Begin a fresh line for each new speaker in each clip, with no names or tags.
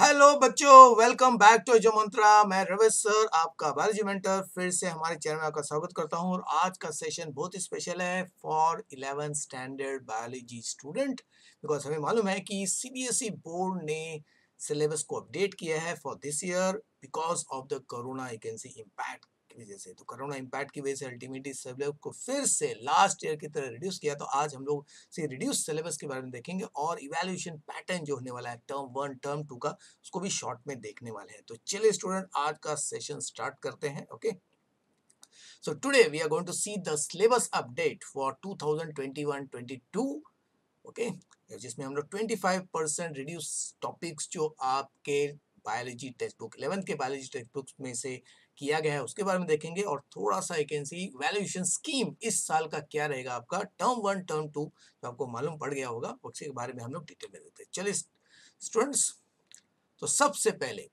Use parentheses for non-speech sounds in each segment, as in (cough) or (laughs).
Hello बच्चों. Welcome back to जो मंत्रा मैं रविश सर, आपका बायोलॉजी मेंटर फिर से हमारे चैनल में आपका स्वागत करता हूँ और आज का सेशन बहुत ही स्पेशल है for eleven standard biology student because हमें मालूम है कि सीबीएसई बोर्ड ने सिलेबस को अपडेट किया है for this year because of the corona you can see impact की वजह से। तो कोरोना इम्पैक्ट की वजह से अल्टीमेटली सिलेबस को फिर से लास्ट ईयर की तरह रिड्यूस किया। तो आज हम लोग से रिड्यूस सिलेबस के बारे में देखेंगे और इवेल्यूशन पैटर्न जो होने वाला है टर्म वन टर्म टू का, उसको भी शॉर्ट में देखने वाले हैं। तो चलिए स्टूडेंट आज का सेशन स्टार्ट करते हैं okay So today we are going to see the syllabus update for 2021-22 okay? जिसमें हम लोग 25 परसेंट रिड्यूस टॉपिक्स जो आपके बायोलॉजी टेक्स्ट बुक इलेवंथ के बायोलॉजी टेक्स्ट बुक्स में से किया गया है, उसके बारे में देखेंगे और थोड़ा सा एक वैल्यूएशन स्कीम इस साल का क्या रहेगा आपका टर्म वन, टर्म टू जो आपको मालूम पड़ गया होगा उसके बारे में हम लोग डिटेल में देखते हैं चलिए स्टूडेंट्स तो सबसे पहले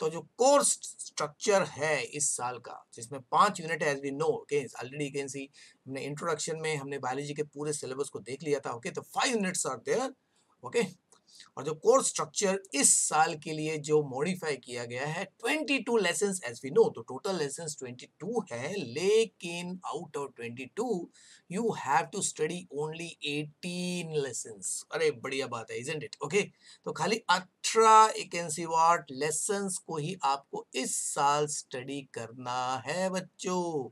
तो जो कोर्स स्ट्रक्चर है इस साल का, जिसमें पाँच unit as we know okay already can see, हमने इंट्रोडक्शन में हमने बायोलॉजी के पूरे सिलेबस को देख लिया था ओके? तो five units are there okay और जो कोर्स स्ट्रक्चर इस साल के लिए जो मॉडिफाई किया गया है 22 लेसन एज वी नो तो टोटल लेसन 22 है लेकिन out of 22 you have to study only 18 lesson अरे बढ़िया बात है इजेंट इट ओके तो खाली 18 एक वाट लेसन को ही आपको इस साल स्टडी करना है बच्चों।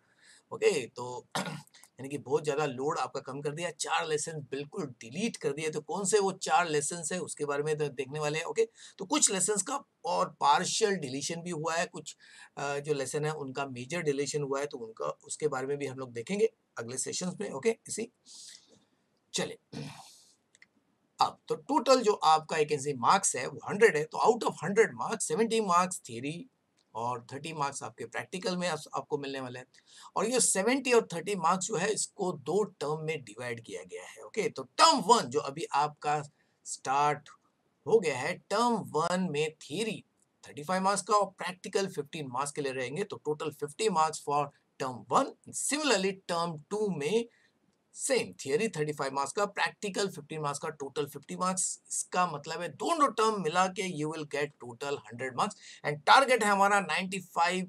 ओके okay, तो (clears throat) यानी कि बहुत ज़्यादा लोड आपका कम कर दिया, चार लेसन बिल्कुल डिलीट कर दिए। तो कौन से वो चार लेसन है, उसके बारे में तो देखने वाले हैं, ओके? तो कुछ लेसन का और पार्शियल डिलीशन भी हुआ है, कुछ जो लेसन है उनका मेजर डिलीशन हुआ है तो उनका, उसके बारे में भी हम लोग देखेंगे अगले सेशन में, ओके? इसी। चले अब तो टोटल जो आपका एक मार्क्स है, वो हंड्रेड है तो out of hundred marks seventy marks theory और थर्टी मार्क्स आपके प्रैक्टिकल में आप, आपको मिलने वाले हैं। और ये सेवेंटी और थर्टी मार्क्स जो है इसको दो टर्म में डिवाइड किया गया है ओके? तो टर्म वन जो अभी आपका स्टार्ट हो गया है टर्म वन में थियरी थर्टी फाइव मार्क्स का और प्रैक्टिकल फिफ्टीन मार्क्स के लिए रहेंगे तो total fifty marks for term one. Similarly term two में सेम थियरी 35 मार्क्स का प्रैक्टिकल 15 मार्क्स का टोटल 50 मार्क्स इसका मतलब है दोनों टर्म मिला के you will get total 100 marks and target है हमारा 95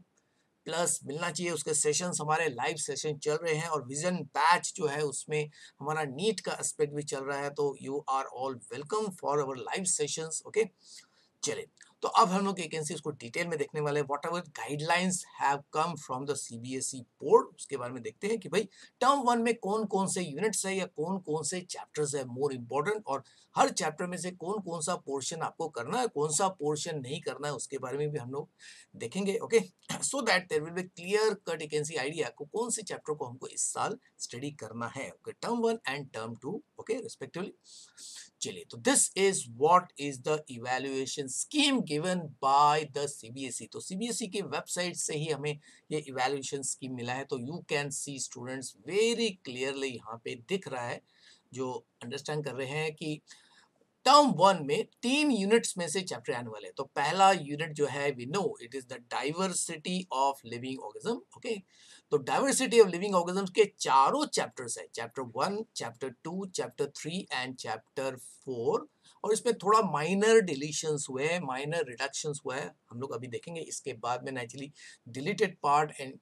प्लस मिलना चाहिए उसके सेशंस हमारे लाइव सेशन चल रहे हैं और विजन बैच जो है उसमें हमारा नीट का एस्पेक्ट भी चल रहा है तो you are all welcome for our live sessions okay चले तो अब हम लोग वैकेंसी उसको डिटेल में देखने वाले whatever guidelines have come from the CBSE board उसके बारे में देखते हैं कि भाई टर्म वन में कौन कौन से यूनिट्स है या कौन कौन से चैप्टर्स है मोर इम्पोर्टेंट और हर चैप्टर में से कौन कौन सा पोर्शन आपको करना है, कौन सा पोर्शन नहीं करना है, उसके बारे में भी हम लोग देखेंगे okay so that there will be clear cut vacancy idea को कौन से चैप्टर को हमको इस साल स्टडी करना है okay term one and term two okay respectively चलिए तो this is what is the evaluation scheme given by the CBSE तो सीबीएसई की वेबसाइट से ही हमें ये इवेल्युएशन स्कीम मिला है। तो you can see students very clearly यहाँ पे दिख रहा है, जो अंडरस्टैंड कर रहे हैं कि टर्म वन में तीन यूनिट्स में से चैप्टर आने वाले तो पहला यूनिट जो है we know it is the diversity of living organism okay तो डाइवर्सिटी ऑफ़ लिविंग ऑर्गेजम के चारों चैप्टर्स है। Chapter one chapter two chapter three and chapter four और इसमें थोड़ा माइनर डिलीशंस हुए हैं माइनर रिडक्शंस हुआ है। हम लोग अभी देखेंगे, इसके बाद में नेचुरली डिलीटेड पार्ट एंड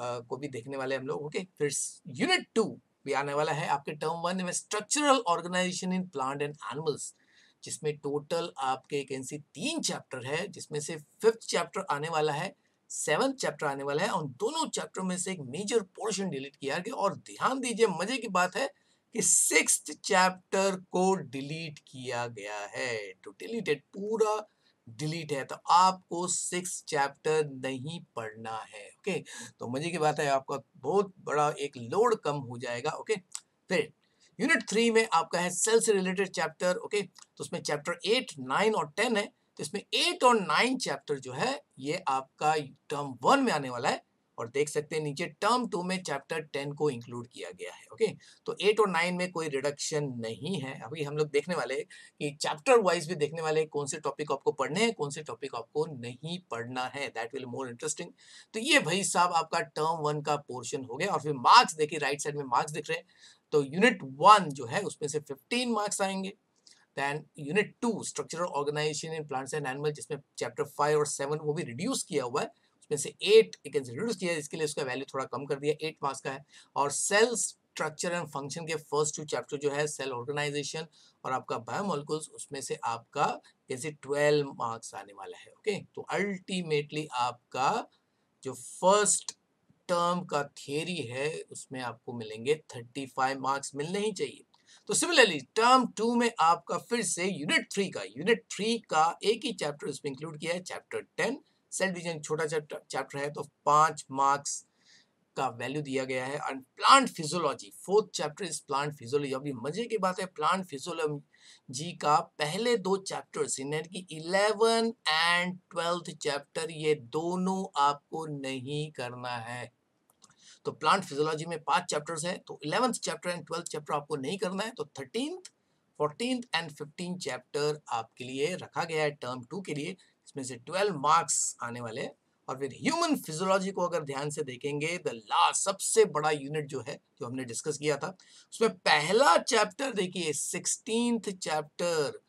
को भी देखने वाले हम लोग ओके फिर यूनिट टू भी आने वाला है। आपके टर्म वन में structural organisation in plant and animals जिसमें टोटल आपके एक तीन चैप्टर है, जिसमें से फिफ्थ चैप्टर आने वाला है सेवन चैप्टर आने वाला है, और दोनों चैप्टर में से एक मेजर पोर्शन डिलीट किया गया। और ध्यान दीजिए, मज़े की बात है कि सिक्स चैप्टर को डिलीट किया गया है। तो डिलीटेड पूरा डिलीट है तो आपको सिक्स चैप्टर नहीं पढ़ना है ओके तो मज़े की बात है, आपका बहुत बड़ा एक लोड कम हो जाएगा ओके फिर यूनिट थ्री में आपका है सेल से रिलेटेड चैप्टर, ओके? तो उसमें चैप्टर एट, नाइन और टेन है तो इसमें एट और नाइन चैप्टर जो है, ये आपका टर्म वन में आने वाला है, और देख सकते हैं नीचे टर्म टू में चैप्टर टेन को इंक्लूड किया गया है, ओके? तो एट और नाइन में कोई रिडक्शन नहीं है। अभी हम लोग देखने वाले कि चैप्टर वाइज भी देखने वाले कौन से टॉपिक आपको पढ़ने हैं, कौन से टॉपिक आपको नहीं पढ़ना है। दैट विल मोर इंटरेस्टिंग तो ये भाई साहब आपका टर्म वन का पोर्शन हो गया, और फिर मार्क्स देखिए, राइट साइड में मार्क्स दिख रहे हैं। तो यूनिट वन जो है, उसमें से फिफ्टीन मार्क्स आएँगे then unit two structural organisation in plants and animal जिसमें चैप्टर फाइव और सेवन वो भी रिड्यूस किया हुआ है, उसमें से एट रिड्यूस किया है, इसके लिए उसका वैल्यू थोड़ा कम कर दिया एट मार्क्स का है और सेल्स स्ट्रक्चर एंड फ़ंक्शन के फ़र्स्ट टू चैप्टर जो है सेल ऑर्गेनाइजेशन और आपका बायोमोलिकुल्स उसमें से आपका जैसे ट्वेल्व मार्क्स आने वाला है ओके okay? तो अल्टीमेटली आपका जो फ़र्स्ट टर्म का थियरी है, उसमें आपको मिलेंगे थर्टी फाइव मार्क्स मिलने ही चाहिए। तो सिमिलरली टर्म टू में आपका फिर से यूनिट थ्री का यूनिट थ्री का एक ही चैप्टर उसमें इंक्लूड किया है चैप्टर टेन सेल डिवीज़न छोटा चैप्टर चैप्टर है तो पाँच मार्क्स का वैल्यू दिया गया है। And plant physiology fourth chapter is plant physiology अभी मज़े की बात है प्लांट फिजियोलॉजी का पहले दो चैप्टर्स कि इलेवन एंड ट्वेल्थ चैप्टर ये दोनों आपको नहीं करना है। तो प्लांट फिजियोलॉजी में पाँच चैप्टर्स हैं तो eleventh chapter and twelfth chapter आपको नहीं करना है तो thirteen fourteen and fifteen chapter आपके लिए रखा गया है टर्म टू के लिए, इसमें से ट्वेल्व मार्क्स आने वाले और फिर ह्यूमन फिजियोलॉजी को अगर ध्यान से देखेंगे द लास्ट सबसे बड़ा यूनिट जो है, जो हमने डिस्कस किया था, उसमें पहला चैप्टर देखिए sixteen chapter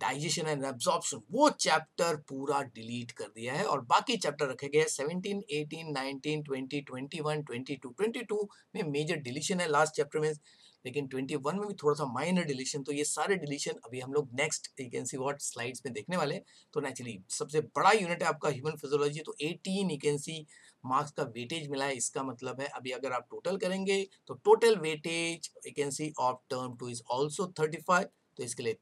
digestion and absorption वो चैप्टर पूरा डिलीट कर दिया है और बाकी चैप्टर रखे गए seventeen eighteen nineteen twenty twenty one twenty two twenty two में मेजर डिलीशन है लास्ट चैप्टर में, लेकिन 21 में भी थोड़ा सा माइनर डिलीशन तो ये सारे डिलीशन अभी हम लोग next you can see what slides में देखने वाले तो नेचुरली सबसे बड़ा यूनिट है आपका ह्यूमन फिजियोलॉजी तो 18 यू कैन सी मार्क्स का वेटेज मिला है, इसका मतलब है अभी अगर आप टोटल करेंगे तो total weightage you can see of term two is also 35 तो इसके लिए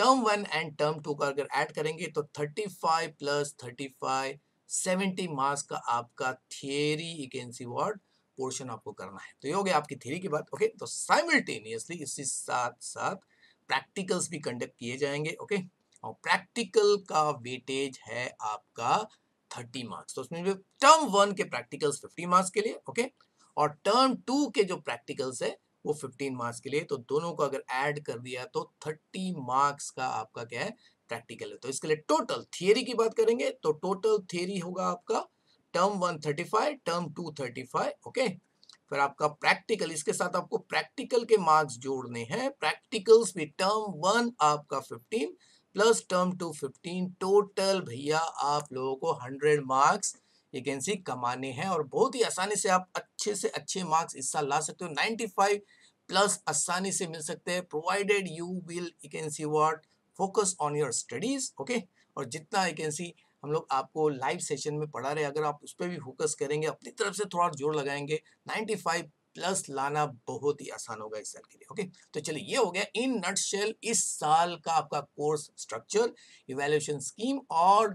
term one and term two का अगर ऐड करेंगे तो 35 प्लस 35 70 मार्क्स का आपका theory you can see what portion आपको करना है। तो ये हो गया आपकी थ्योरी की बात ओके तो साइमल्टेनियसली इसी साथ साथ प्रैक्टिकल्स भी कंडक्ट किए जाएँगे ओके और प्रैक्टिकल का वेटेज है आपका थर्टी मार्क्स तो उसमें टर्म वन के प्रैक्टिकल्स फिफ्टी मार्क्स के लिए ओके और टर्म टू के जो प्रैक्टिकल्स है वो फिफ्टीन मार्क्स के लिए तो दोनों को अगर ऐड कर दिया तो थर्टी मार्क्स का आपका क्या है? प्रैक्टिकल है। तो इसके लिए टोटल थियरी की बात करेंगे तो टोटल थियरी होगा आपका term one thirty five term two thirty five okay फिर आपका प्रैक्टिकल इसके साथ आपको प्रैक्टिकल के मार्क्स जोड़ने हैं। प्रैक्टिकल्स भी टर्म वन आपका fifteen plus term two fifteen total भैया आप लोगों को हंड्रेड मार्क्स ये कैन कमाने हैं और बहुत ही आसानी से आप अच्छे से अच्छे मार्क्स इस साल ला सकते हो। नाइन्टी फाइव प्लस आसानी से मिल सकते हैं। Provided you will you can see what focus on your studies okay और जितना यू कैन सी हम लोग आपको लाइव सेशन में पढ़ा रहे अगर आप उस पर भी फोकस करेंगे, अपनी तरफ़ से थोड़ा ज़ोर लगाएँगे 95 प्लस लाना बहुत ही आसान होगा इस साल के लिए ओके तो चलिए, ये हो गया इन नटशेल इस साल का आपका कोर्स स्ट्रक्चर इवेल्युएशन स्कीम और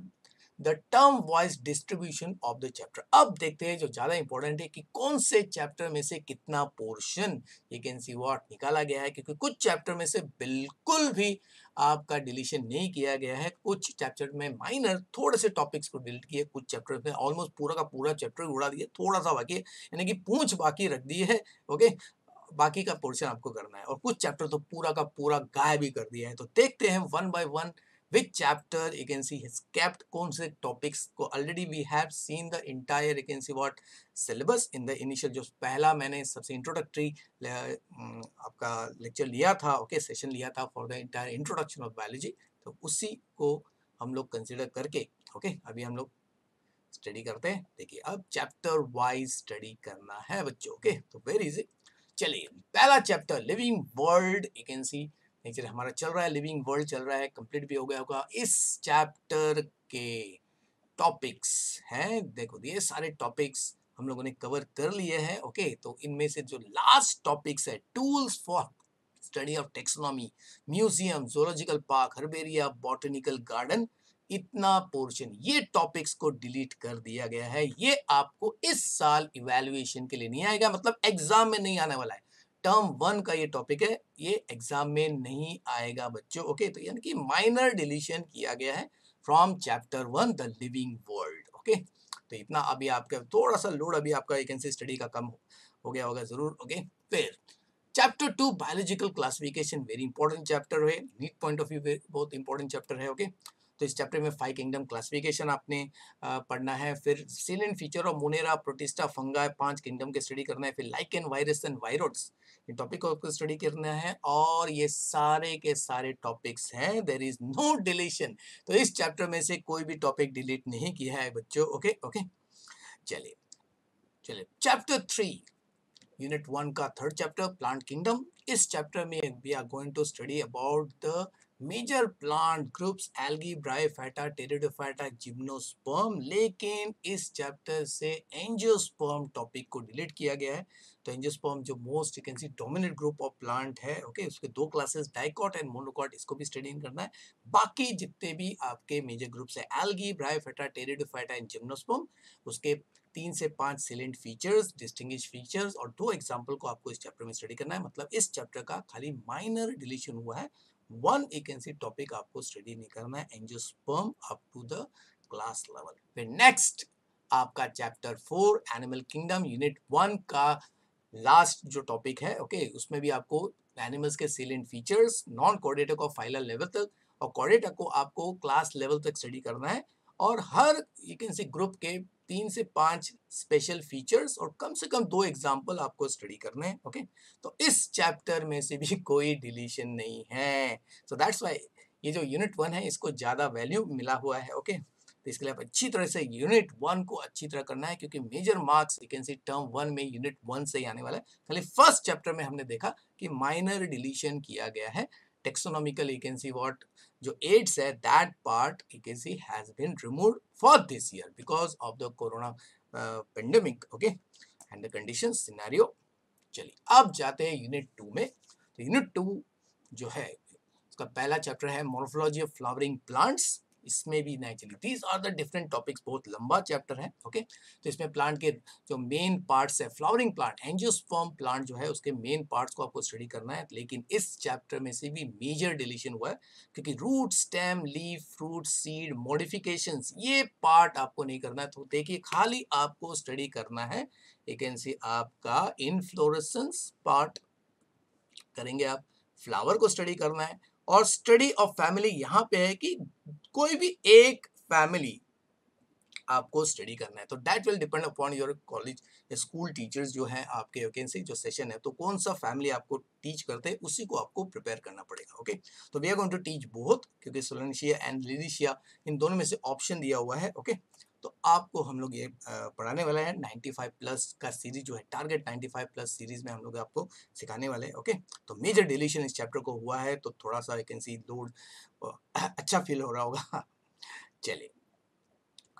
the term wise distribution of the chapter अब देखते हैं जो ज़्यादा इंपॉर्टेंट है कि कौन से चैप्टर में से कितना पोर्शन ये कैन सी वॉट निकाला गया है, क्योंकि कुछ चैप्टर में से बिल्कुल भी आपका डिलीशन नहीं किया गया है। कुछ चैप्टर में माइनर थोड़े से टॉपिक्स को डिलीट किए, कुछ चैप्टर में ऑलमोस्ट पूरा का पूरा चैप्टर उड़ा दिया थोड़ा सा बाकी, यानी कि पूछ बाकी रख दी है ओके बाकी का पोर्शन आपको करना है। और कुछ चैप्टर तो पूरा का पूरा गायब भी कर दिया है। तो देखते हैं one by one which chapter you can see has kept कौन से topics को already we have seen the entire you can see what syllabus in the initial जो पहला मैंने सबसे introductory आपका lecture लिया था okay session लिया था for the entire introduction of biology तो उसी को हम लोग consider करके okay अभी हम लोग स्टडी करते हैं देखिए अब चैप्टर वाइज स्टडी करना है बच्चों ओके तो वेरी इजी चलिए पहला chapter living world you can see nature हमारा चल रहा है लिविंग वर्ल्ड चल रहा है कंप्लीट भी हो गया होगा। इस चैप्टर के टॉपिक्स हैं, देखो ये सारे टॉपिक्स हम लोगों ने कवर कर लिए हैं ओके तो इनमें से जो लास्ट टॉपिक्स है tools for study of taxonomy museum zoological park herbaria botanical garden इतना पोर्शन ये टॉपिक्स को डिलीट कर दिया गया है। ये आपको इस साल इवेल्युएशन के लिए नहीं आएगा मतलब एग्ज़ाम में नहीं आने वाला है। टर्म वन का ये टॉपिक है, ये एग्ज़ाम में नहीं आएगा बच्चों ओके तो यानी कि माइनर डिलीशन किया गया है from chapter one the living world okay तो इतना अभी आपका थोड़ा सा लोड अभी आपका एक स्टडी का कम हो गया होगा ज़रूर ओके फिर chapter two biological classification very important chapter है नीट पॉइंट ऑफ़ व्यू बहुत इंपॉर्टेंट चैप्टर है ओके तो इस चैप्टर में फाइव किंगडम क्लासिफिकेशन आपने पढ़ना है। फिर salient feature of Monera Protista Fungi पाँच किंगडम के स्टडी करना है। फिर like and virus and viroids ये टॉपिक को आपको स्टडी करना है। और ये सारे के सारे टॉपिक्स हैं। देर इज़ नो डिलीशन तो इस चैप्टर में से कोई भी टॉपिक डिलीट नहीं किया है बच्चों। ओके ओके चलिए चलिए। चैप्टर थ्री यूनिट वन का थर्ड चैप्टर प्लांट किंगडम इस चैप्टर में we are going to study about the major plant groups algae bryophyta pteridophyta gymnosperm लेकिन इस चैप्टर से एंजियोस्पर्म टॉपिक को डिलीट किया गया है। तो एंजियोस्पर्म जो most you can see dominant group of plant है ओके okay? उसके दो क्लासेस डाइकॉट एंड मोनोकॉट इसको भी स्टडी करना है। बाकी जितने भी आपके मेजर ग्रुप्स है algae bryophyta pteridophyta and gymnosperm उसके तीन से पाँच सिलेंट फीचर्स डिस्टिंग्विश फीचर्स और दो एग्ज़ाम्पल को आपको इस चैप्टर में स्टडी करना है। मतलब इस चैप्टर का खाली माइनर डिलीशन हुआ है। वन वैकेंसी टॉपिक आपको स्टडी नहीं करना है angiosperm up to the class level फिर नेक्स्ट आपका chapter four animal kingdom unit one का लास्ट जो टॉपिक है ओके okay, उसमें भी आपको एनिमल्स के सीलेंट फीचर्स नॉन कोऑर्डिनेटर को फाइलर लेवल तक और कोऑर्डिनेटर को आपको क्लास लेवल तक स्टडी करना है। और हर यू कैन सी ग्रुप के तीन से पाँच स्पेशल फीचर्स और कम से कम दो एग्ज़ाम्पल आपको स्टडी करने हैं ओके okay? तो इस चैप्टर में से भी (laughs) कोई डिलीशन नहीं है सो दैट्स वाई ये जो यूनिट वन है, इसको ज़्यादा वैल्यू मिला हुआ है ओके okay? तो इसके लिए आप अच्छी तरह से यूनिट वन को अच्छी तरह करना है, क्योंकि major marks you can see term one में यूनिट वन से ही आने वाला है खाली फ़र्स्ट चैप्टर में हमने देखा कि माइनर डिलीशन किया गया है taxonomical you can see what, जो एड्स है that part you can see has been removed for this year because of the corona pandemic okay and the condition scenario चलिए अब जाते हैं यूनिट टू में। तो यूनिट टू जो है, उसका पहला चैप्टर है मोर्फोलॉजी ऑफ़ फ्लावरिंग प्लांट्स इसमें भी naturally these are the different topics बहुत लंबा चैप्टर है ओके? तो इसमें प्लांट के जो मेन पार्ट्स है फ्लावरिंग प्लांट एंजियोस्पर्म प्लांट जो है, उसके मेन पार्ट्स को आपको स्टडी करना है, लेकिन इस चैप्टर में से भी मेजर डिलीशन हुआ है, क्योंकि root stem leaf fruit seed modification ये पार्ट आपको नहीं करना है तो देखिए, खाली आपको स्टडी करना है एक आपका इनफ्लोरेसेंस पार्ट करेंगे आप फ्लावर को स्टडी करना है और स्टडी ऑफ़ फैमिली यहाँ पे है कि कोई भी एक फैमिली आपको स्टडी करना है। तो that will depend upon your college school teachers जो हैं, आपके वैकेंसी जो सेशन है तो कौन सा फैमिली आपको टीच करते हैं, उसी को आपको प्रिपेयर करना पड़ेगा ओके तो we are going to teach both क्योंकि सोलेशिया एंड लिलिशिया इन दोनों में से ऑप्शन दिया हुआ है ओके तो आपको हम लोग ये पढ़ाने वाले हैं। 95 प्लस का सीरीज़ जो है, टारगेट 95 प्लस सीरीज़ में हम लोग आपको सिखाने वाले हैं, ओके? तो मेजर डिलीशन इस चैप्टर को हुआ है तो थोड़ा सा वैकेंसी लोड अच्छा फील हो रहा होगा। चलिए,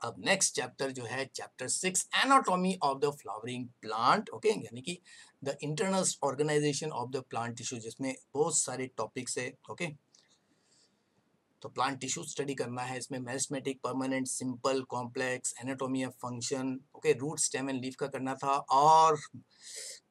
अब नेक्स्ट चैप्टर जो है chapter six anatomy of the flowering plant okay? यानी कि the internal organisation of the plant tissue जिसमें बहुत सारे टॉपिक्स है, ओके? okay? तो प्लांट टिश्यू स्टडी करना है, इसमें meristematic permanent simple complex anatomy of function okay root stem and leaf का करना था और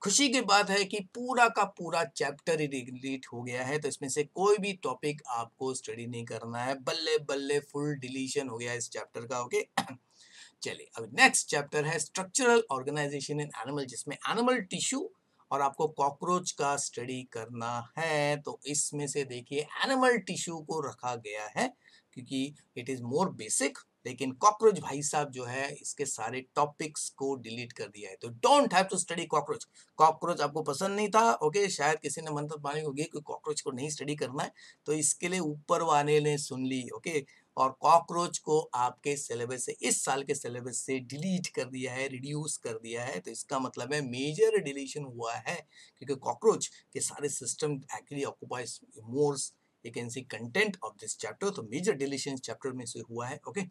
खुशी की बात है कि पूरा का पूरा चैप्टर ही डिलीट हो गया है तो इसमें से कोई भी टॉपिक आपको स्टडी नहीं करना है। बल्ले बल्ले फुल डिलीशन हो गया इस चैप्टर का ओके (clears throat) चलिए, अब नेक्स्ट चैप्टर है स्ट्रक्चरल ऑर्गेनाइजेशन इन एनिमल जिसमें एनिमल टिश्यू और आपको कॉकरोच का स्टडी करना है तो इसमें से देखिए एनिमल टिश्यू को रखा गया है, क्योंकि इट इज़ मोर बेसिक, लेकिन कॉकरोच भाई साहब जो है, इसके सारे टॉपिक्स को डिलीट कर दिया है। तो don't have to study cockroach. Cockroach आपको पसंद नहीं था, ओके, शायद किसी ने मंत्र मानी होगी कि कॉकरोच को नहीं स्टडी करना है तो इसके लिए ऊपर वाले ने सुन ली, ओके? और कॉकरोच को आपके सिलेबस से, इस साल के सिलेबस से डिलीट कर दिया है रिड्यूस कर दिया है। तो इसका मतलब है मेजर डिलीशन हुआ है, क्योंकि कॉकरोच के सारे system actually occupies more you can see content of this chapter तो मेजर डिलीशन चैप्टर में से हुआ है ओके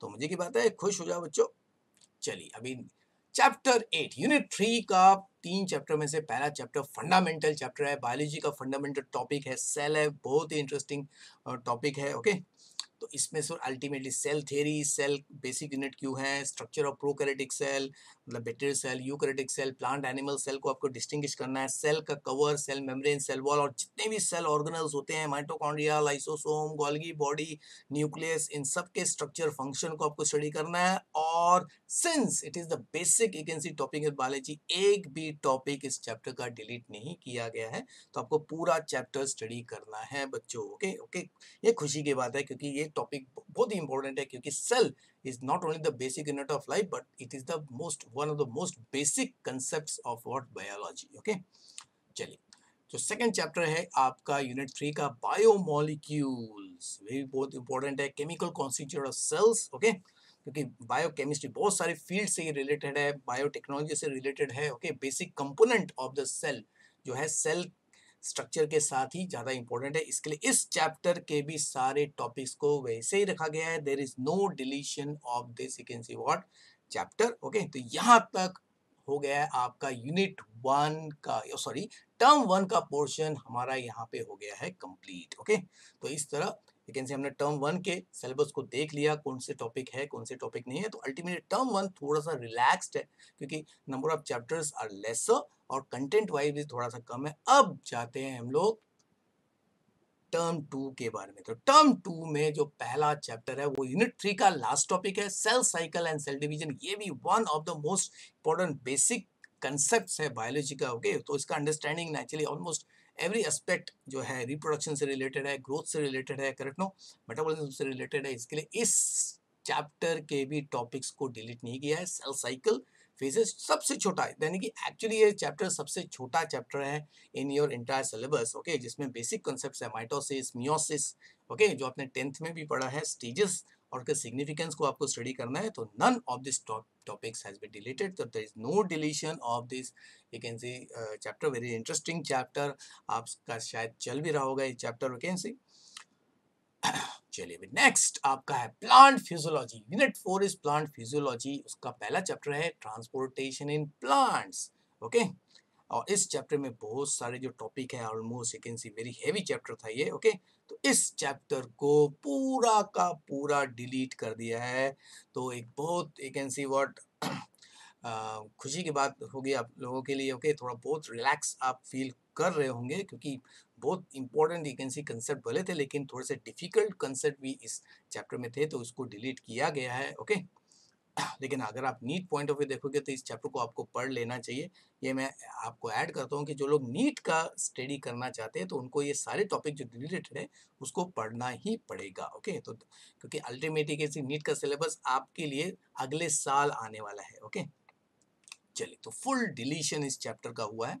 तो मुझे की बात है, खुश हो जाओ बच्चों। चलिए, अभी चैप्टर एट यूनिट थ्री का तीन चैप्टर में से पहला चैप्टर फंडामेंटल चैप्टर है। बायोलॉजी का फंडामेंटल टॉपिक है सेल है, बहुत ही इंटरेस्टिंग टॉपिक है ओके तो इसमें sir ultimately cell theory cell basic unit क्यों है? स्ट्रक्चर ऑफ़ प्रोकैरियोटिक सेल मतलब bacterial cell eukaryotic cell plant animal cell को आपको डिस्टिंग्विश करना है। सेल का cover cell membrane cell wall और जितने भी सेल ऑर्गेनल्स होते हैं mitochondria lysosome Golgi body nucleus इन सब के स्ट्रक्चर फ़ंक्शन को आपको स्टडी करना है। और since it is the basic you can see topic in biology एक भी टॉपिक इस चैप्टर का डिलीट नहीं किया गया है। तो आपको पूरा चैप्टर स्टडी करना है, बच्चों ओके ओके ये खुशी की बात है, क्योंकि ये ये टॉपिक बहुत ही इंपॉर्टेंट है क्योंकि cell is not only the basic unit of life but it is the most one of the most basic concept of what biology okay चलिए जो सेकेंड चैप्टर है आपका यूनिट थ्री का बायोमोलिक्यूल्स वे भी बहुत इंपॉर्टेंट है chemical constituent of cells okay क्योंकि बायोकेमिस्ट्री बहुत सारे फ़ील्ड से रिलेटेड है बायोटेक्नोलॉजी से रिलेटेड है okay basic component of the cell जो है सेल स्ट्रक्चर के साथ ही ज़्यादा इंपॉर्टेंट है। इसके लिए इस चैप्टर के भी सारे टॉपिक्स को वैसे ही रखा गया है। There is no deletion of this you can see what chapter okay तो यहाँ तक हो गया है आपका यूनिट वन का सॉरी टर्म वन का पोर्शन हमारा यहाँ पे हो गया है कंप्लीट ओके तो इस तरह यू कैन से हमने टर्म वन के सिलेबस को देख लिया, कौन से टॉपिक है, कौन से टॉपिक नहीं है तो अल्टीमेटली टर्म वन थोड़ा सा रिलैक्स्ड है, क्योंकि number of chapters are lesser और कंटेंट वाइज भी थोड़ा सा कम है अब जाते हैं हम लोग टर्म टू के बारे में तो टर्म टू में जो पहला चैप्टर है, वो यूनिट थ्री का लास्ट टॉपिक है cell cycle and cell division ये भी one of the most important basic concept है बायोलॉजी का ओके okay? तो इसका understanding naturally almost every aspect जो है रिप्रोडक्शन से रिलेटेड है ग्रोथ से रिलेटेड है करेक्ट नो मेटाबॉलिज्म से रिलेटेड है, इसके लिए इस चैप्टर के भी टॉपिक्स को डिलीट नहीं किया है। सेल साइकिल फेजेस सबसे छोटा है, यानी कि एक्चुअली ये चैप्टर सबसे छोटा चैप्टर है in your entire syllabus okay जिसमें बेसिक कॉन्सेप्ट है माइटोसिस मियोसिस ओके जो आपने टेंथ में भी पढ़ा है स्टेजेस और उसके सिग्निफिकेंस को आपको स्टडी करना है तो none of this topics has been deleted तो there is no deletion of this you can see chapter very interesting chapter आपका शायद चल भी रहा होगा ये चैप्टर यू कैन सी चलिए नेक्स्ट आपका है plant physiology unit four is plant physiology उसका पहला चैप्टर है ट्रांसपोर्टेशन इन प्लांट्स ओके और इस चैप्टर में बहुत सारे जो टॉपिक है almost you can see very heavy chapter था ये ओके तो इस चैप्टर को पूरा का पूरा डिलीट कर दिया है। तो एक बहुत, एक कैन सी वॉट खुशी की बात होगी आप लोगों के लिए ओके थोड़ा बहुत रिलैक्स आप फील कर रहे होंगे, क्योंकि बहुत इंपॉर्टेंट एक कैन सी कंसेप्ट भले थे, लेकिन थोड़े से डिफ़िकल्ट कंसेप्ट भी इस चैप्टर में थे तो उसको डिलीट किया गया है ओके लेकिन अगर आप नीट पॉइंट ऑफ़ व्यू देखोगे तो इस चैप्टर को आपको पढ़ लेना चाहिए। ये मैं आपको ऐड करता हूँ कि जो लोग नीट का स्टडी करना चाहते हैं तो उनको ये सारे टॉपिक जो रिलेटेड है उसको पढ़ना ही पड़ेगा, ओके? तो क्योंकि अल्टीमेटली कैसी नीट का सिलेबस आपके लिए अगले साल आने वाला है, ओके? चलिए तो फुल डिलीशन इस चैप्टर का हुआ है।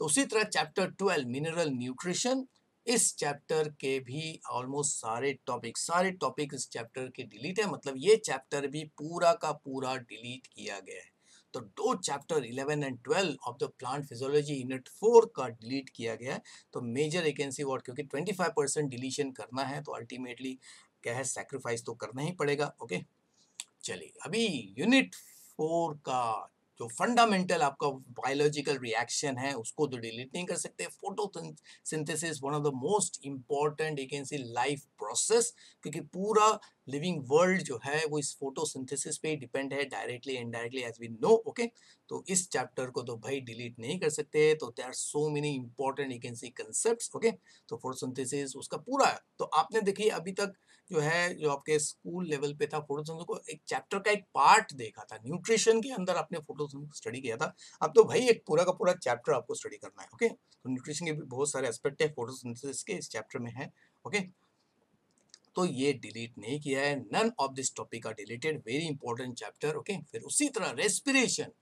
तो उसी तरह चैप्टर ट्वेल्व, मिनरल न्यूट्रिशन इस चैप्टर के भी ऑलमोस्ट सारे टॉपिक सारे टॉपिक इस चैप्टर के डिलीट है। मतलब ये चैप्टर भी पूरा का पूरा डिलीट किया गया है। तो दो chapter 11 and 12 of the plant physiology unit 4 का डिलीट किया गया है। तो मेजर वैकेंसी वॉट क्योंकि 25 परसेंट डिलीशन करना है तो अल्टीमेटली क्या है सेक्रीफाइस तो करना ही पड़ेगा ओके चलिए, अभी यूनिट फोर का जो फंडामेंटल आपका बायोलॉजिकल रिएक्शन है, उसको तो डिलीट नहीं कर सकते। Photosynthesis one of the most important you can see life process क्योंकि पूरा लिविंग वर्ल्ड जो है, वो इस फोटोसिंथेसिस पे डिपेंड है directly indirectly as we know okay तो इस चैप्टर को तो भाई डिलीट नहीं कर सकते तो there are so many important you can see concept okay तो फोटोसिंथेसिस उसका पूरा है तो आपने देखिए, अभी तक जो है, जो आपके स्कूल लेवल पे था फोटोसिंथेसिस को एक चैप्टर का एक पार्ट देखा था न्यूट्रिशन के अंदर आपने फोटोसिंथेसिस स्टडी किया था, अब तो भाई एक पूरा का पूरा चैप्टर आपको स्टडी करना है ओके तो न्यूट्रिशन के भी बहुत सारे एस्पेक्ट है फोटोसिंथेसिस के इस चैप्टर में है ओके तो ये डिलीट नहीं किया है। None of this topic are deleted very important chapter okay फिर उसी तरह रेस्पिरेशन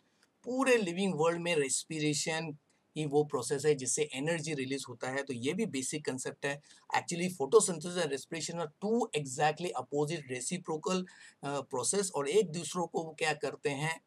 पूरे लिविंग वर्ल्ड में रेस्पिरेशन ही वो प्रोसेस है जिससे एनर्जी रिलीज़ होता है। तो ये भी बेसिक कंसेप्ट है। Actually photosynthesis and respiration are two exactly opposite reciprocal process और एक दूसरों को क्या करते हैं?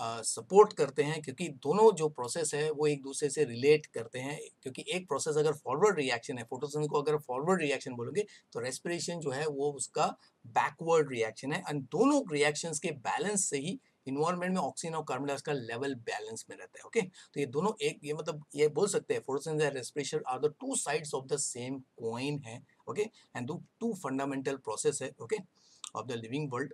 सपोर्ट करते हैं क्योंकि दोनों जो प्रोसेस है वो एक दूसरे से रिलेट करते हैं, क्योंकि एक प्रोसेस अगर फॉरवर्ड रिएक्शन है फोटोसिंथेसिस को अगर फॉरवर्ड रिएक्शन बोलोगे तो रेस्पिरेशन जो है वो उसका बैकवर्ड रिएक्शन है। एंड दोनों रिएक्शंस के बैलेंस से ही इन्वायरमेंट में ऑक्सीजन और कार्बन डाइऑक्साइड का लेवल बैलेंस में रहता है, ओके? तो ये दोनों एक, ये मतलब ये बोल सकते हैं photosynthesis and respiration are the two sides of the same coin है, okay? And two fundamental process है, okay? Of the living world.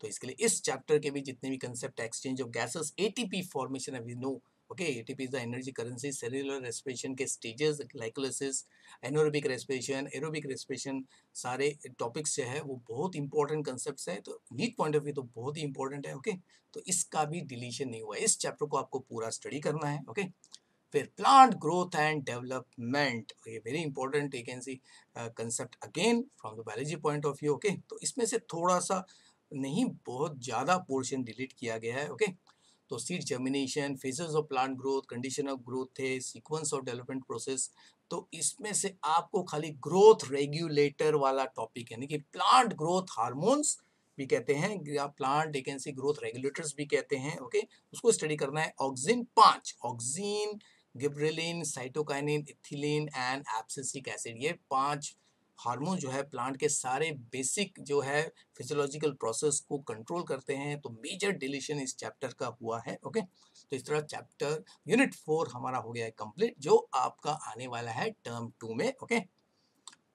तो इसके लिए इस चैप्टर के भी जितने भी concept exchange of gases ATP formation है we know okay ATP is the energy currency cellular respiration के stages glycolysis anaerobic respiration aerobic respiration सारे टॉपिक्स जो है, वो बहुत इंपॉर्टेंट कंसेप्ट है तो नीट पॉइंट ऑफ़ व्यू तो बहुत ही इंपॉर्टेंट है ओके तो इसका भी डिलीशन नहीं हुआ, इस चैप्टर को आपको पूरा स्टडी करना है ओके फिर प्लांट ग्रोथ एंड डेवलपमेंट ये very important you can see concept again from the biology point of view okay तो इसमें से थोड़ा सा नहीं, बहुत ज़्यादा पोर्शन डिलीट किया गया है ओके तो seed germination phases of plant growth condition of growth the sequence of development process तो इसमें से आपको खाली ग्रोथ रेगुलेटर वाला टॉपिक यानी कि प्लांट ग्रोथ हार्मोन्स भी कहते हैं, या प्लांट सी ग्रोथ रेगुलेटर्स भी कहते हैं ओके उसको स्टडी करना है ऑक्सीन पाँच auxin gibberellin cytokinin ethylene and abscisic acid ये पाँच हार्मोन जो है प्लांट के सारे बेसिक जो है फिजियोलॉजिकल प्रोसेस को कंट्रोल करते हैं तो मेजर डिलीशन इस चैप्टर का हुआ है ओके तो इस तरह चैप्टर यूनिट फोर हमारा हो गया है कंप्लीट जो आपका आने वाला है टर्म टू में ओके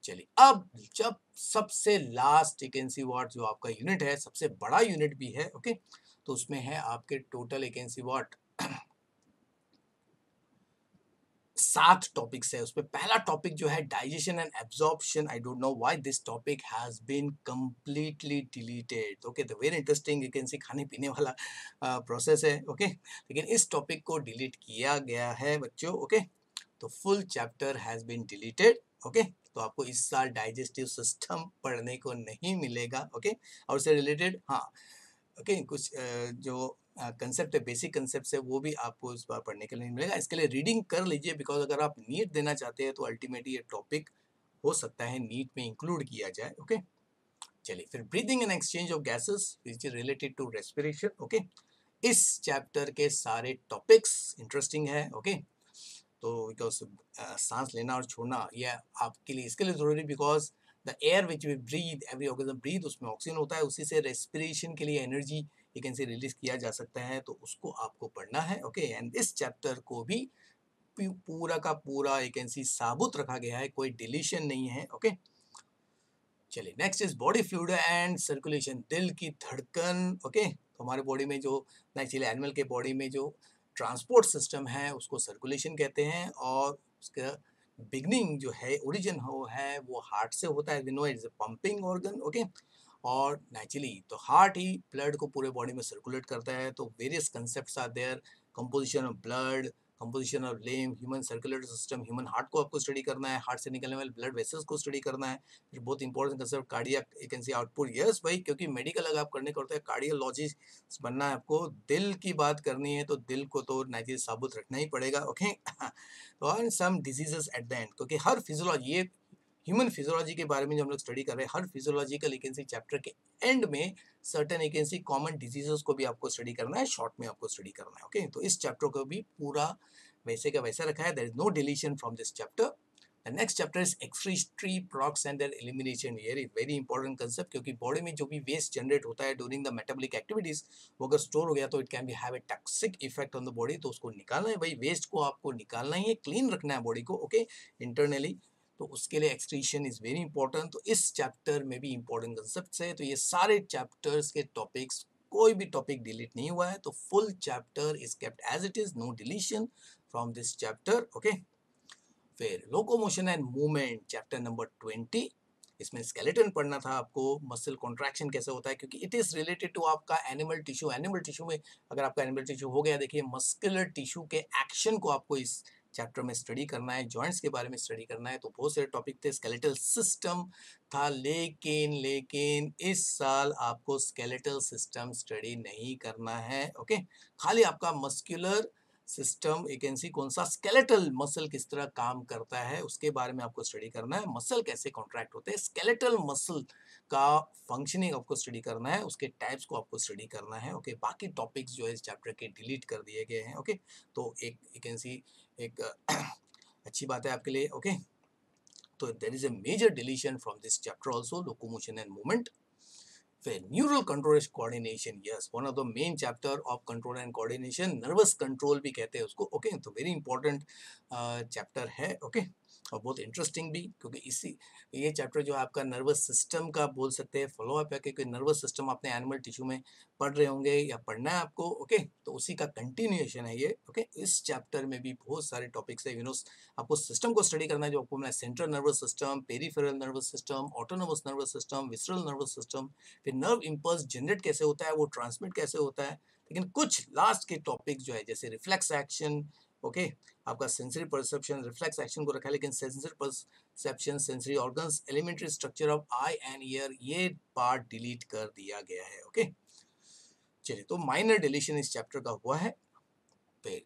चलिए, अब जब सबसे लास्ट वैकेंसी वाट जो आपका यूनिट है, सबसे बड़ा यूनिट भी है ओके तो उसमें है आपके टोटल वैकेंसी वाट सात टॉपिक्स है उसमें पहला टॉपिक जो है digestion and absorption I don't know why this topic has been completely deleted okay तो very interesting you can see खाने पीने वाला प्रोसेस है ओके okay? लेकिन इस टॉपिक को डिलीट किया गया है बच्चों ओके okay? तो full chapter has been deleted okay तो आपको इस साल डाइजेस्टिव सिस्टम पढ़ने को नहीं मिलेगा ओके okay? और उससे रिलेटेड हाँ ओके okay? कुछ जो कंसेप्ट है बेसिक कंसेप्ट है, वो भी आपको इस बार पढ़ने के लिए मिलेगा इसके लिए रीडिंग कर लीजिए बिकॉज़ अगर आप नीट देना चाहते हैं तो अल्टीमेटली ये टॉपिक हो सकता है नीट में इंक्लूड किया जाए, ओके okay? चलिए, फिर breathing and exchange of gases which is related to respiration okay इस चैप्टर के सारे टॉपिक्स इंटरेस्टिंग है, ओके okay? तो बिकॉज़ सांस लेना और छोड़ना, यह आपके लिए, इसके लिए ज़रूरी because the air which we breathe every organism breathe उसमें ऑक्सीजन होता है, उसी से रेस्पिरेशन के लिए एनर्जी एक से रिलीज़ किया जा सकता है तो उसको आपको पढ़ना है ओके एंड इस चैप्टर को भी पूरा का पूरा एक एनसी साबुत रखा गया है, कोई डिलीशन नहीं है ओके चलिए next is body fluid and circulation दिल की धड़कन ओके तो हमारे बॉडी में जो नेचुरली एनिमल के बॉडी में जो ट्रांसपोर्ट सिस्टम है, उसको सर्कुलेशन कहते हैं और उसका बिगनिंग जो है ओरिजिन हो है, वो हार्ट से होता है no it's pumping organ okay और नेचुरली तो हार्ट ही ब्लड को पूरे बॉडी में सर्कुलेट करता है तो various concept are there composition of blood composition of lymph human circulatory system human heart को आपको स्टडी करना है हार्ट से निकलने वाले ब्लड वेसल्स को स्टडी करना है, फिर बहुत important concept cardiac you can output yes भाई, क्योंकि मेडिकल अगर आप करने करते हैं कार्डियोलॉजिस्ट बनना है आपको, दिल की बात करनी है तो दिल को तो नाइजी साबुत रखना ही पड़ेगा ओके और some diseases at the end क्योंकि हर फिजियोलॉजी ये ह्यूमन फिजियोलॉजी के बारे में जब हम लोग स्टडी कर रहे हैं, हर फिजियोलॉजिकल एकेंसी चैप्टर के एंड में सर्टन एकेंसी कॉमन डिजीजेस को भी आपको स्टडी करना है शॉर्ट में आपको स्टडी करना है ओके तो इस चैप्टर को भी पूरा वैसे का वैसा रखा है there is no deletion from this chapter The next chapter is excretory products and their elimination. Very very important concept क्योंकि बॉडी में जो भी वेस्ट जनरेट होता है ड्यूरिंग द मेटाबॉलिक एक्टिविटीज़ वो अगर स्टोर हो गया तो it can be have a toxic effect on the body तो उसको निकालना है भाई वेस्ट को आपको निकालना ही है क्लीन रखना है बॉडी को ओके okay? इंटरनली तो उसके लिए एक्सट्रीशन इज़ वेरी इंपॉर्टेंट तो इस चैप्टर में भी इंपॉर्टेंट कंसेप्ट है। तो ये सारे चैप्टर्स के टॉपिक्स कोई भी टॉपिक डिलीट नहीं हुआ है। तो full chapter is kept as it is no deletion from this chapter okay फिर locomotion and movement chapter number twenty इसमें स्केलेटन पढ़ना था आपको। मसल कॉन्ट्रैक्शन कैसे होता है? क्योंकि इट इज़ रिलेटेड टू आपका एनिमल टिश्यू एनिमल टिश्यू में अगर आपका एनिमल टिश्यू हो गया, देखिए मस्कुलर टिश्यू के एक्शन को आपको इस चैप्टर में स्टडी करना है जॉइंट्स के बारे में स्टडी करना है तो बहुत सारे टॉपिक थे स्केलेटल सिस्टम था, लेकिन लेकिन इस साल आपको स्केलेटल सिस्टम स्टडी नहीं करना है ओके खाली आपका मस्कुलर सिस्टम एक सी कौन सा स्केलेटल मसल किस तरह काम करता है, उसके बारे में आपको स्टडी करना है। मसल कैसे कॉन्ट्रैक्ट होते हैं, स्केलेटल मसल का फंक्शनिंग आपको स्टडी करना है, उसके टाइप्स को आपको स्टडी करना है, ओके। बाकी टॉपिक्स जो है इस चैप्टर के डिलीट कर दिए गए हैं, ओके। तो एक एक सी (clears throat) एक अच्छी बात है आपके लिए, ओके। तो there is a major deletion from this chapter also locomotion and movement. फिर neural control coordination, yes one of the main chapter of control and coordination nervous control भी कहते हैं उसको ओके? तो वेरी इंपॉर्टेंट चैप्टर है okay okay? और बहुत interesting भी, क्योंकि इसी, ये चैप्टर जो आपका नर्वस सिस्टम का बोल सकते हैं फॉलो अप है क्योंकि नर्वस सिस्टम अपने एनिमल टिश्यू में पढ़ रहे होंगे या पढ़ना है आपको ओके तो उसी का कंटिन्यूएशन है ये ओके इस चैप्टर में भी बहुत सारे टॉपिक्स है यूनो आपको सिस्टम को स्टडी करना है, जो आपको मैं central nervous system peripheral nervous system autonomic nervous system visceral nervous system फिर नर्व इम्पल्स जनरेट कैसे होता है, वो ट्रांसमिट कैसे होता है? लेकिन कुछ लास्ट के टॉपिक जो है, जैसे रिफ्लेक्स एक्शन ओके? आपका सेंसरी परसेप्शन रिफ्लेक्स एक्शन को रखा है, लेकिन sensory perception sensory organs elementary structure of eye and ear ये पार्ट डिलीट कर दिया गया है, ओके? चलिए तो माइनर डिलीशन इस चैप्टर का हुआ है, फिर।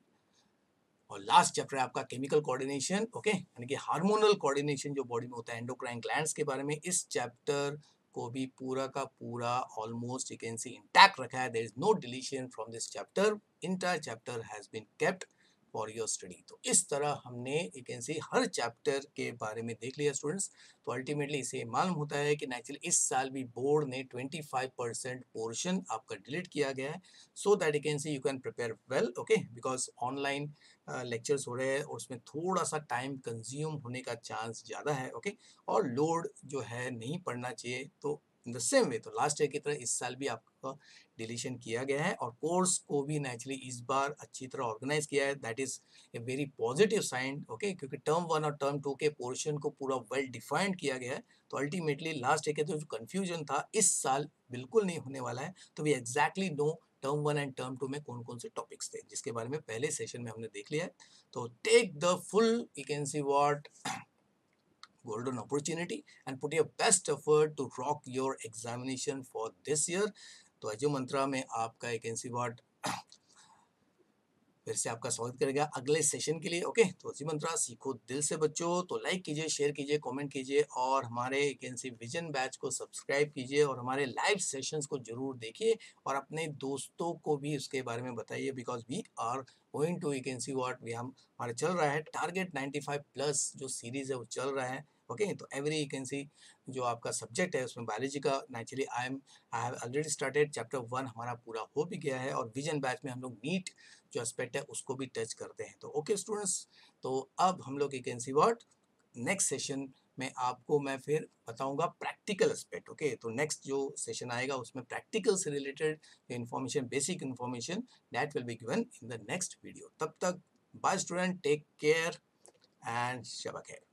और लास्ट चैप्टर है आपका केमिकल कोऑर्डिनेशन ओके? यानी कि हार्मोनल कोऑर्डिनेशन जो बॉडी में होता है एंडोक्राइन ग्लैंड्स के बारे में, इस चैप्टर को भी पूरा का पूरा almost you can see intact रखा है there is no deletion from this chapter entire chapter has been kept for your study तो इस तरह हमने यू कैन सी हर चैप्टर के बारे में देख लिया स्टूडेंट्स तो अल्टीमेटली इसे मालूम होता है कि नेचुरली इस साल भी बोर्ड ने 25 परसेंट पोर्शन आपका डिलीट किया गया है so that you can see you can prepare well okay because online lectures हो रहे हैं और उसमें थोड़ा सा टाइम कंज्यूम होने का चांस ज़्यादा है ओके okay? और लोड जो है नहीं पड़ना चाहिए तो इन द सेम वे। तो लास्ट ईयर की तरह इस साल भी आपका डिलीशन किया गया है और कोर्स को भी नेचुरली इस बार अच्छी तरह ऑर्गेनाइज किया है। That is a very positive sign okay क्योंकि टर्म वन और टर्म टू के पोर्शन को पूरा वेल डिफाइंड किया गया है। तो अल्टीमेटली लास्ट ईयर के तो जो कन्फ्यूज़न था, इस साल बिल्कुल नहीं होने वाला है। तो we exactly know term one and term two में कौन कौन से टॉपिक्स थे, जिसके बारे में पहले सेशन में हमने देख लिया है। तो take the full you can see what golden opportunity and put your best effort to rock your examination for this year. तो अजय मंत्रा में आपका एनसी वार्ड फिर से आपका स्वागत करेगा अगले सेशन के लिए ओके तो अजी मंत्रा, सीखो दिल से बच्चों तो लाइक कीजिए शेयर कीजिए कमेंट कीजिए और हमारे एकेंसी विजन बैच को सब्सक्राइब कीजिए और हमारे लाइव सेशंस को ज़रूर देखिए और अपने दोस्तों को भी उसके बारे में बताइए because we are going to see what we हम, हमारा चल रहा है टारगेट 95 प्लस जो सीरीज़ है वो चल रहा है। ओके? तो एवरी यू कैन सी जो आपका सब्जेक्ट है उसमें बायोलॉजी का naturally I am I have already started chapter one हमारा पूरा हो भी गया है और विजन बैच में हम लोग नीट जो एस्पेक्ट है उसको भी टच करते हैं। तो ओके okay, स्टूडेंट्स तो अब हम लोग you can see what next session में आपको मैं फिर बताऊँगा प्रैक्टिकल एस्पेक्ट ओके तो नेक्स्ट जो सेशन आएगा उसमें प्रैक्टिकल से related information basic information that will be given in the next video तब तक bye student take care and शबक है